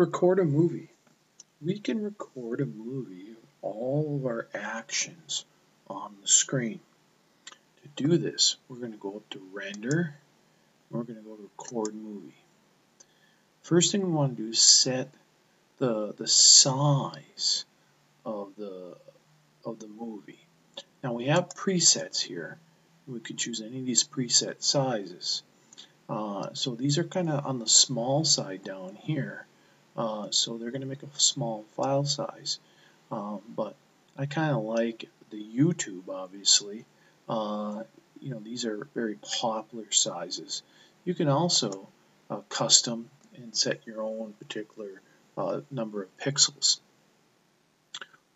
record a movie. We can record a movie of all of our actions on the screen. To do this, we're going to go up to render. and We're going to go to record movie. First thing we want to do is set the the size of the of the movie. Now we have presets here. We could choose any of these preset sizes. Uh, so these are kind of on the small side down here. Uh, so they're going to make a small file size. Um, but I kind of like the YouTube, obviously. Uh, you know, these are very popular sizes. You can also uh, custom and set your own particular uh, number of pixels.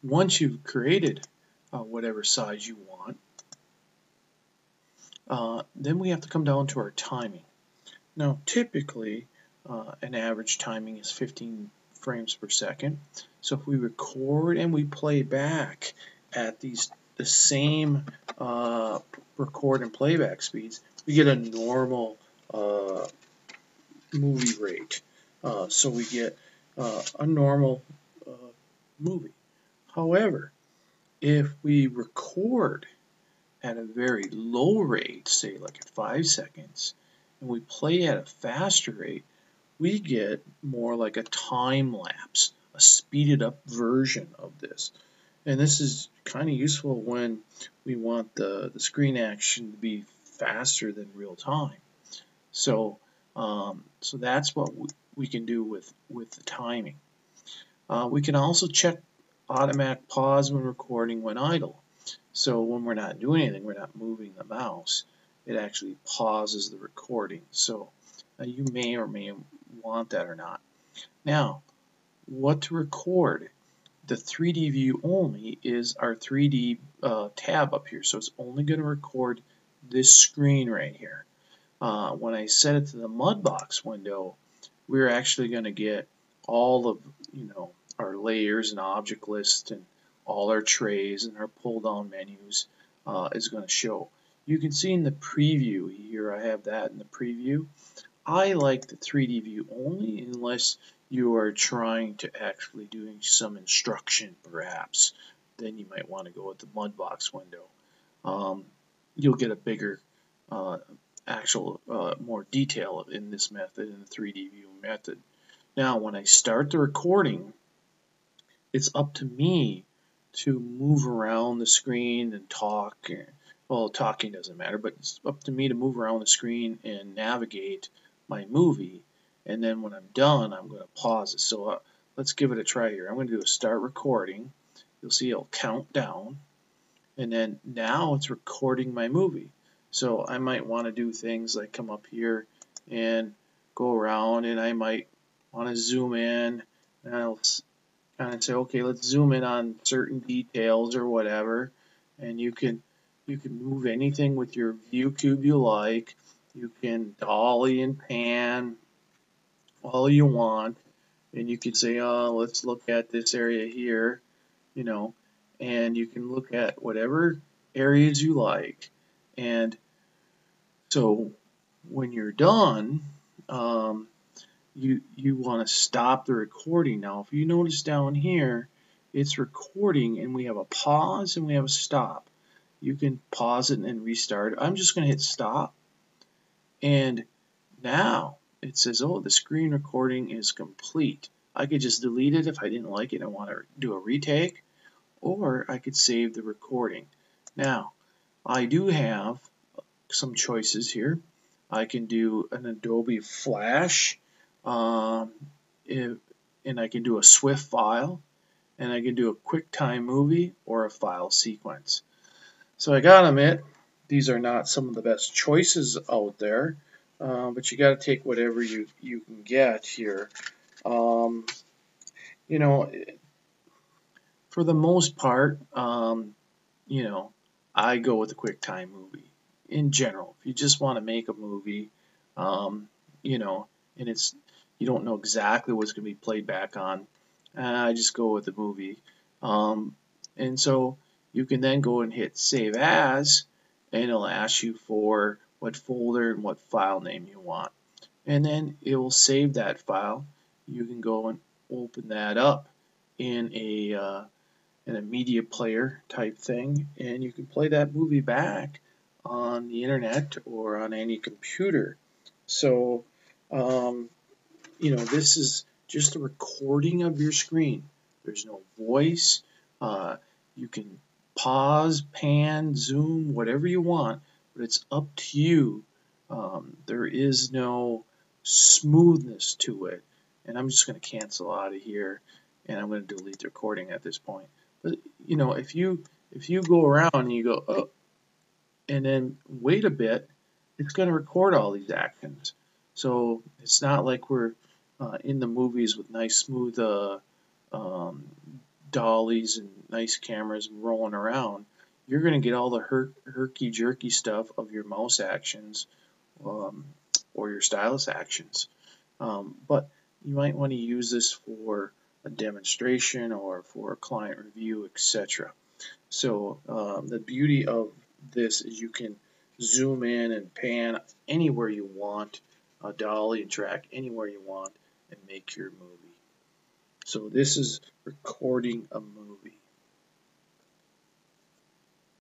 Once you've created uh, whatever size you want, then we have to come down to our timing. Now, typically, uh, an average timing is 15 frames per second. So if we record and we play back at these the same uh, record and playback speeds, we get a normal uh, movie rate. Uh, so we get uh, a normal uh, movie. However, if we record at a very low rate, say like at 5 seconds, and we play at a faster rate, we get more like a time lapse, a speeded up version of this. And this is kind of useful when we want the, the screen action to be faster than real time. So, um, so that's what we, we can do with, with the timing. Uh, we can also check automatic pause when recording when idle. So when we're not doing anything, we're not moving the mouse, it actually pauses the recording. So uh, you may or may want that or not. Now, what to record? The 3D view only is our 3D uh, tab up here, so it's only going to record this screen right here. Uh, when I set it to the Mudbox window, we're actually going to get all of you know our layers and object list and all our trays and our pull down menus uh, is going to show. You can see in the preview here, I have that in the preview. I like the 3D view only unless you are trying to actually doing some instruction perhaps. Then you might want to go with the Mudbox window. Um, you'll get a bigger uh, actual uh, more detail in this method in the 3D view method. Now when I start the recording it's up to me to move around the screen and talk well, talking doesn't matter, but it's up to me to move around the screen and navigate my movie. And then when I'm done, I'm going to pause it. So uh, let's give it a try here. I'm going to do a start recording. You'll see it'll count down. And then now it's recording my movie. So I might want to do things like come up here and go around and I might want to zoom in and I'll kind of say, okay, let's zoom in on certain details or whatever. And you can you can move anything with your view cube you like. You can dolly and pan all you want. And you can say, oh, let's look at this area here, you know, and you can look at whatever areas you like. And so when you're done, um, you, you want to stop the recording. Now, if you notice down here, it's recording and we have a pause and we have a stop you can pause it and restart. I'm just going to hit stop. And now it says, oh, the screen recording is complete. I could just delete it if I didn't like it and want to do a retake, or I could save the recording. Now, I do have some choices here. I can do an Adobe Flash, um, if, and I can do a Swift file, and I can do a QuickTime movie or a file sequence. So I gotta admit, these are not some of the best choices out there, uh, but you gotta take whatever you, you can get here. Um, you know, for the most part, um, you know, I go with a QuickTime movie in general. If you just want to make a movie, um, you know, and it's you don't know exactly what's going to be played back on, I just go with the movie. Um, and so you can then go and hit Save As, and it'll ask you for what folder and what file name you want. And then it will save that file. You can go and open that up in a uh, in a media player type thing, and you can play that movie back on the internet or on any computer. So, um, you know, this is just a recording of your screen. There's no voice. Uh, you can pause, pan, zoom, whatever you want, but it's up to you. Um, there is no smoothness to it. And I'm just going to cancel out of here and I'm going to delete the recording at this point. But you know, if you if you go around and you go, oh, and then wait a bit, it's going to record all these actions. So it's not like we're uh, in the movies with nice smooth uh, um, dollies and nice cameras rolling around. You're going to get all the her- herky jerky stuff of your mouse actions um, or your stylus actions. Um, but you might want to use this for a demonstration or for a client review, etc. So um, the beauty of this is you can zoom in and pan anywhere you want, a dolly and track anywhere you want, and make your movie. So this is recording a movie.